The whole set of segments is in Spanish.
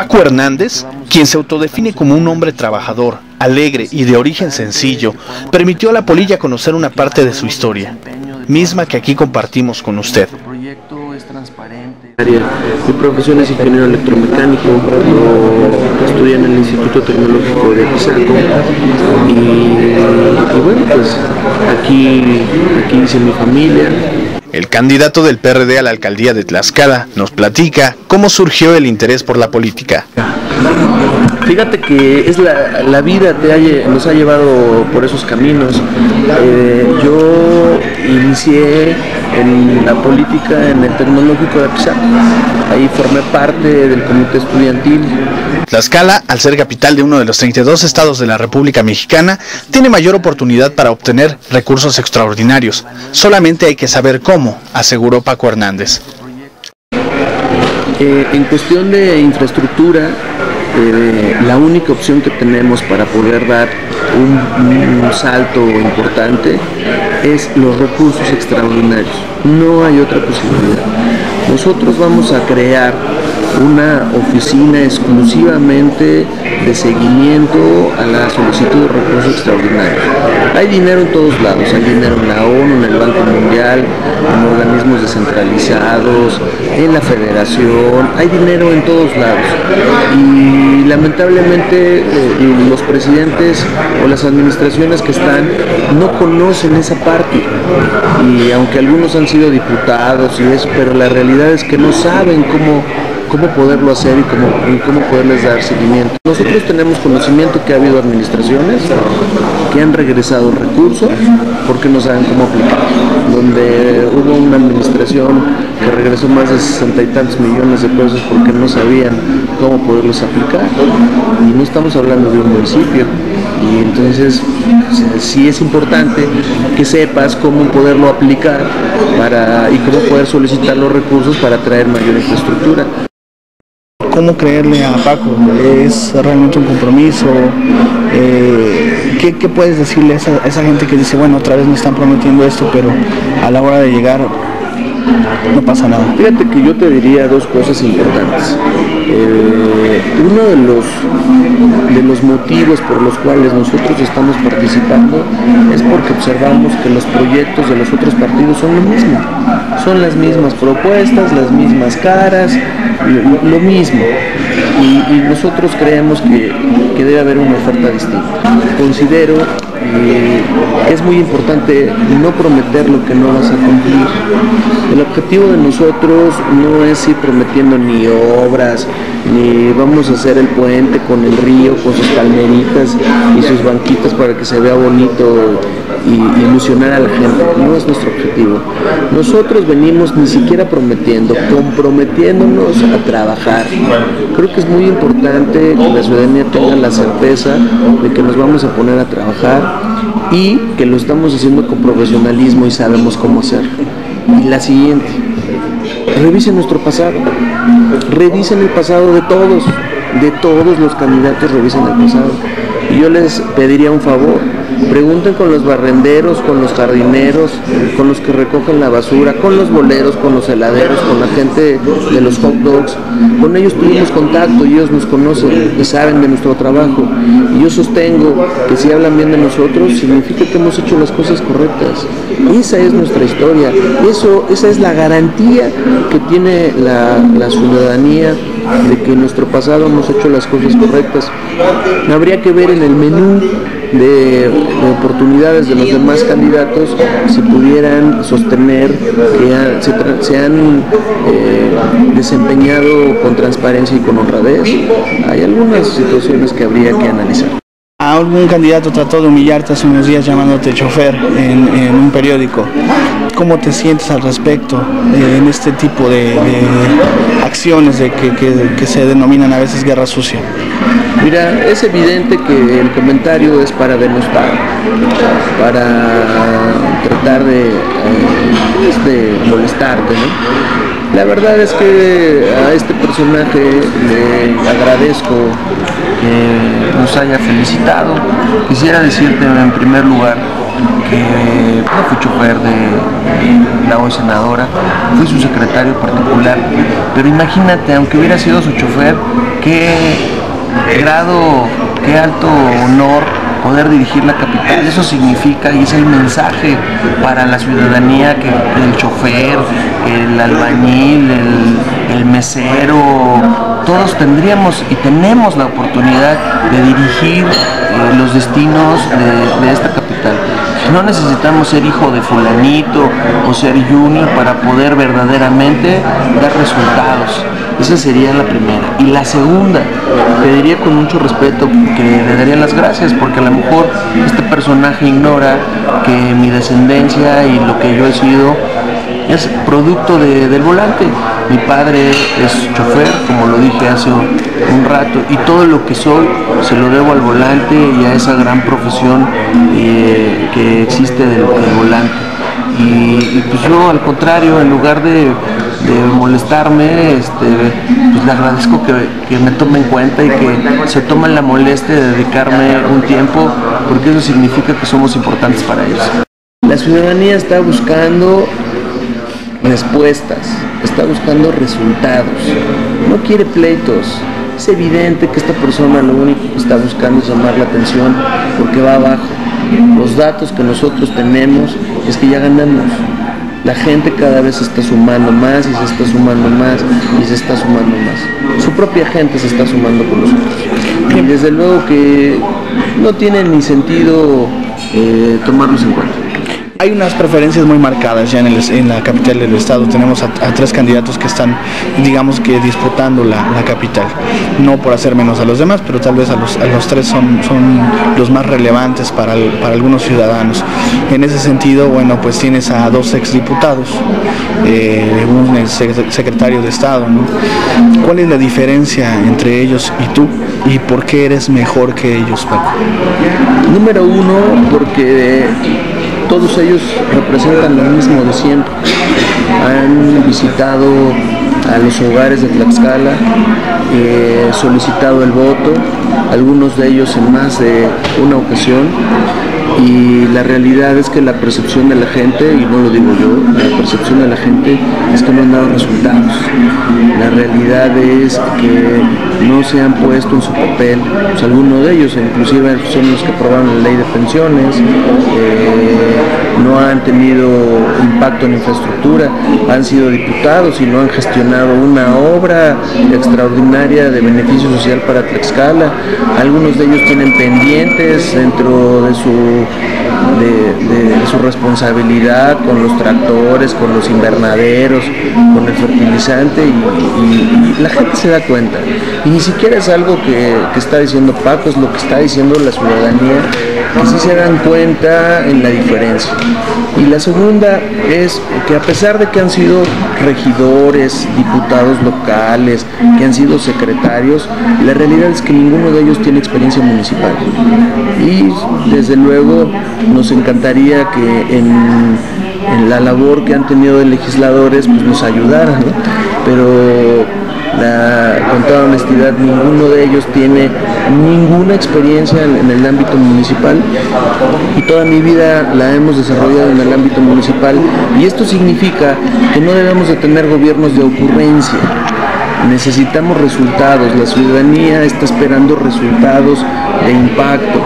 Paco Hernández, quien se autodefine como un hombre trabajador, alegre y de origen sencillo, permitió a la polilla conocer una parte de su historia, misma que aquí compartimos con usted. Mi profesión es ingeniero electromecánico, estudié en el Instituto Tecnológico de Pisaco y, y, bueno, pues aquí, aquí hice mi familia, el candidato del PRD a la alcaldía de Tlaxcala nos platica cómo surgió el interés por la política. Fíjate que es la, vida te nos ha llevado por esos caminos. Eh, yo inicié en la política en el tecnológico de Apizaco. Ahí formé parte del comité estudiantil. Tlaxcala, al ser capital de uno de los 32 estados de la República Mexicana, tiene mayor oportunidad para obtener recursos extraordinarios. Solamente hay que saber cómo, aseguró Paco Hernández. Eh, en cuestión de infraestructura, eh, la única opción que tenemos para poder dar un, salto importante es los recursos extraordinarios. No hay otra posibilidad. Nosotros vamos a crear una oficina exclusivamente de seguimiento a la solicitud de recursos extraordinarios. Hay dinero en todos lados, hay dinero en la ONU, en el Banco Mundial, en organismos descentralizados, en la federación, hay dinero en todos lados. Y lamentablemente eh, los presidentes o las administraciones que están no conocen esa parte. Y aunque algunos han sido diputados y eso, pero la realidad es que no saben cómo cómo poderlo hacer y cómo, cómo poderles dar seguimiento. Nosotros tenemos conocimiento que ha habido administraciones que han regresado recursos porque no saben cómo aplicar. Donde hubo una administración que regresó más de sesenta y tantos millones de pesos porque no sabían cómo poderlos aplicar. Y no estamos hablando de un municipio. Y entonces sí es importante que sepas cómo poderlo aplicar para, y cómo poder solicitar los recursos para traer mayor infraestructura cómo creerle a Paco, es realmente un compromiso. Eh, ¿qué, puedes decirle a esa, gente que dice, bueno, otra vez me están prometiendo esto, pero a la hora de llegar no pasa nada? Fíjate que yo te diría dos cosas importantes. Eh, uno de los, de los motivos por los cuales nosotros estamos participando es porque observamos que los proyectos de los otros partidos son lo mismo. Son las mismas propuestas, las mismas caras, lo, mismo. Y, nosotros creemos que, que debe haber una oferta distinta. Considero y es muy importante no prometer lo que no vas a cumplir. El objetivo de nosotros no es ir prometiendo ni obras, ni vamos a hacer el puente con el río, con sus palmeritas y sus banquitas para que se vea bonito y ilusionar a la gente. No es nuestro objetivo. Nosotros venimos ni siquiera prometiendo, comprometiéndonos a trabajar. Creo que es muy importante que la ciudadanía tenga la certeza de que nos vamos a poner a trabajar y que lo estamos haciendo con profesionalismo y sabemos cómo hacerlo. Y la siguiente, revisen nuestro pasado, revisen el pasado de todos, de todos los candidatos revisen el pasado. Y yo les pediría un favor, Pregunten con los barrenderos, con los jardineros, con los que recogen la basura, con los boleros, con los heladeros, con la gente de los hot dogs. Con ellos tuvimos contacto y ellos nos conocen y saben de nuestro trabajo. Y yo sostengo que si hablan bien de nosotros, significa que hemos hecho las cosas correctas. Esa es nuestra historia. Eso, esa es la garantía que tiene la, la ciudadanía de que en nuestro pasado hemos hecho las cosas correctas. Habría que ver en el menú de, oportunidades de los demás candidatos si pudieran sostener que se, han eh, desempeñado con transparencia y con honradez. Hay algunas situaciones que habría que analizar. Algún candidato trató de humillarte hace unos días llamándote chofer en, un periódico. ¿Cómo te sientes al respecto eh, en este tipo de, acciones de que se denominan a veces guerra sucia? Mira, es evidente que el comentario es para denostar, para tratar de, eh, molestarte. La verdad es que a este personaje le agradezco que nos haya felicitado. Quisiera decirte en primer lugar que no fui chofer de la hoy senadora, fui su secretario particular, pero imagínate, aunque hubiera sido su chofer, grado, qué alto honor poder dirigir la capital. Eso significa y es el mensaje para la ciudadanía que el chofer, el albañil, el, mesero, todos tendríamos y tenemos la oportunidad de dirigir eh, los destinos de esta capital. No necesitamos ser hijo de fulanito o ser junior para poder verdaderamente dar resultados. Esa sería la primera. Y la segunda, pediría con mucho respeto que le daría las gracias, porque a lo mejor este personaje ignora que mi descendencia y lo que yo he sido es producto del volante. Mi padre es chofer, como lo dije hace un rato, y todo lo que soy se lo debo al volante y a esa gran profesión eh, que existe del, volante. Y, pues yo al contrario, en lugar de, molestarme, este, pues le agradezco que, me tome en cuenta y que se tomen la molestia de dedicarme un tiempo, porque eso significa que somos importantes para ellos. La ciudadanía está buscando respuestas, está buscando resultados, no quiere pleitos. Es evidente que esta persona lo único que está buscando es llamar la atención porque va abajo. Los datos que nosotros tenemos es que ya ganamos. La gente cada vez se está sumando más y se está sumando más y se está sumando más. Su propia gente se está sumando con nosotros. Y desde luego que no tiene ni sentido eh, tomarlos en cuenta. Hay unas preferencias muy marcadas ya en, la capital del estado. Tenemos a, tres candidatos que están, digamos que disputando la, capital. No por hacer menos a los demás, pero tal vez a los, tres son, son los más relevantes para, algunos ciudadanos. En ese sentido, bueno, pues tienes a dos exdiputados, eh, un secretario de Estado. ¿Cuál es la diferencia entre ellos y tú? ¿Y por qué eres mejor que ellos, Paco? Número uno, porque todos ellos representan lo mismo de siempre. Han visitado a los hogares de Tlaxcala, eh, solicitado el voto, algunos de ellos en más de una ocasión y la realidad es que la percepción de la gente, y no lo digo yo, la percepción de la gente es que no han dado resultados. La realidad es que no se han puesto en su papel, pues algunos de ellos inclusive son los que aprobaron la ley de pensiones, eh, no han tenido impacto en infraestructura, han sido diputados y no han gestionado una obra extraordinaria de beneficio social para Tlaxcala. Algunos de ellos tienen pendientes dentro de su de, su responsabilidad con los tractores, con los invernaderos, con el fertilizante y, la gente se da cuenta. Y ni siquiera es algo que, que, está diciendo Paco, es lo que está diciendo la ciudadanía, que sí se dan cuenta en la diferencia. Y la segunda es que a pesar de que han sido regidores, diputados locales, que han sido secretarios, la realidad es que ninguno de ellos tiene experiencia municipal. Y desde luego nos encantaría que en, la labor que han tenido de legisladores pues nos ayudaran, pero con toda honestidad ninguno de ellos tiene ninguna experiencia en, el ámbito municipal y toda mi vida la hemos desarrollado en el ámbito municipal. Y esto significa que no debemos de tener gobiernos de ocurrencia. Necesitamos resultados, la ciudadanía está esperando resultados de impacto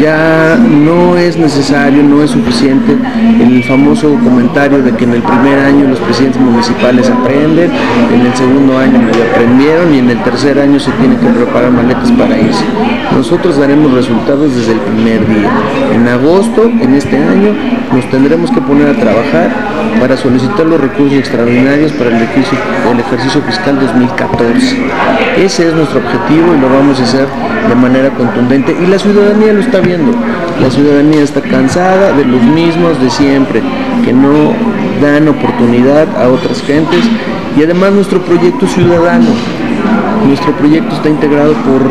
ya no es necesario, no es suficiente el famoso comentario de que en el primer año los presidentes municipales aprenden, en el segundo año ya aprendieron y en el tercer año se tienen que preparar maletas para irse. Nosotros daremos resultados desde el primer día. En agosto, en este año, nos tendremos que poner a trabajar para solicitar los recursos extraordinarios para el ejercicio, el ejercicio fiscal 2014. Ese es nuestro objetivo y lo vamos a hacer manera contundente y la ciudadanía lo está viendo. La ciudadanía está cansada de los mismos de siempre, que no dan oportunidad a otras gentes y además nuestro proyecto ciudadano. Nuestro proyecto está integrado por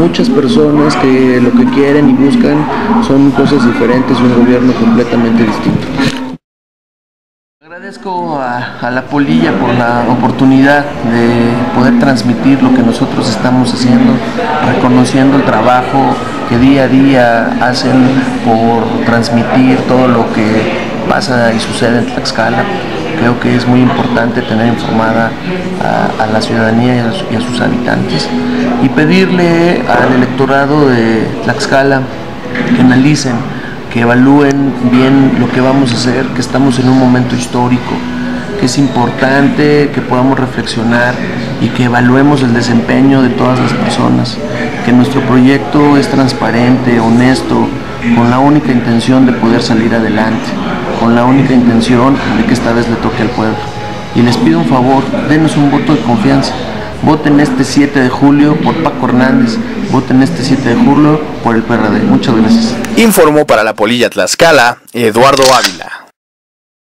muchas personas que lo que quieren y buscan son cosas diferentes un gobierno completamente distinto Agradezco a, la polilla por la oportunidad de poder transmitir lo que nosotros estamos haciendo, reconociendo el trabajo que día a día hacen por transmitir todo lo que pasa y sucede en Tlaxcala. Creo que es muy importante tener informada a, la ciudadanía y a, sus habitantes y pedirle al electorado de Tlaxcala que analicen que evalúen bien lo que vamos a hacer, que estamos en un momento histórico, que es importante que podamos reflexionar y que evaluemos el desempeño de todas las personas, que nuestro proyecto es transparente, honesto, con la única intención de poder salir adelante, con la única intención de que esta vez le toque al pueblo. Y les pido un favor, denos un voto de confianza. Voten este 7 de julio por Paco Hernández. Voten este 7 de julio por el PRD. Muchas gracias. Informó para la Polilla Tlaxcala Eduardo Ávila.